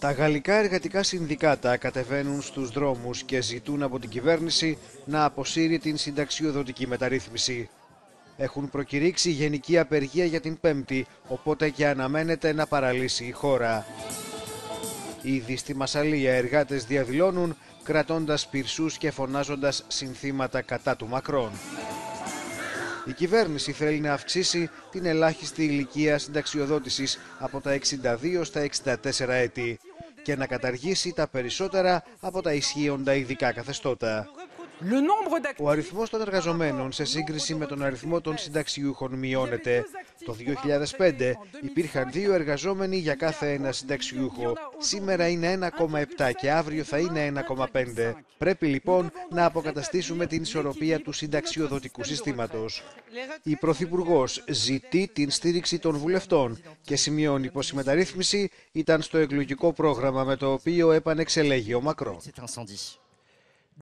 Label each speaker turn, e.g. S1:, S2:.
S1: Τα γαλλικά εργατικά συνδικάτα κατεβαίνουν στους δρόμους και ζητούν από την κυβέρνηση να αποσύρει την συνταξιοδοτική μεταρρύθμιση. Έχουν προκηρύξει γενική απεργία για την Πέμπτη, οπότε και αναμένεται να παραλύσει η χώρα. Ήδη στη Μασαλία εργάτες διαδηλώνουν, κρατώντας πυρσούς και φωνάζοντας συνθήματα κατά του Μακρόν. Η κυβέρνηση θέλει να αυξήσει την ελάχιστη ηλικία συνταξιοδότησης από τα 62 στα 64 έτη και να καταργήσει τα περισσότερα από τα ισχύοντα ειδικά καθεστώτα. Ο αριθμός των εργαζομένων σε σύγκριση με τον αριθμό των συνταξιούχων μειώνεται. Το 2005 υπήρχαν δύο εργαζόμενοι για κάθε ένα συνταξιούχο. Σήμερα είναι 1,7 και αύριο θα είναι 1,5. Πρέπει λοιπόν να αποκαταστήσουμε την ισορροπία του συνταξιοδοτικού συστήματος. Η Πρωθυπουργός ζητεί την στήριξη των βουλευτών και σημειώνει πως η μεταρρύθμιση ήταν στο εκλογικό πρόγραμμα με το οποίο επανεξελέγει ο Μακρόν.